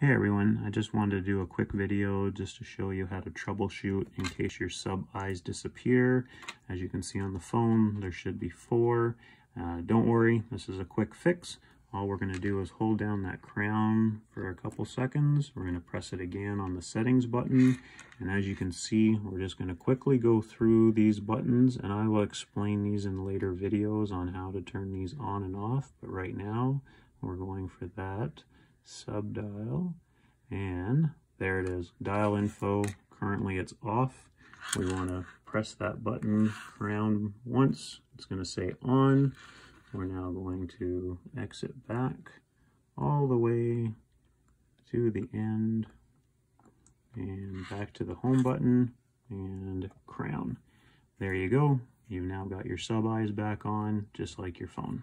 Hey everyone, I just wanted to do a quick video just to show you how to troubleshoot in case your sub eyes disappear. As you can see on the phone, there should be four. Uh, don't worry, this is a quick fix. All we're going to do is hold down that crown for a couple seconds. We're going to press it again on the settings button. And as you can see, we're just going to quickly go through these buttons and I will explain these in later videos on how to turn these on and off. But right now, we're going for that sub dial and there it is. Dial info currently it's off. We want to press that button around once. It's going to say on. We're now going to exit back all the way to the end and back to the home button and crown. There you go. You've now got your sub eyes back on just like your phone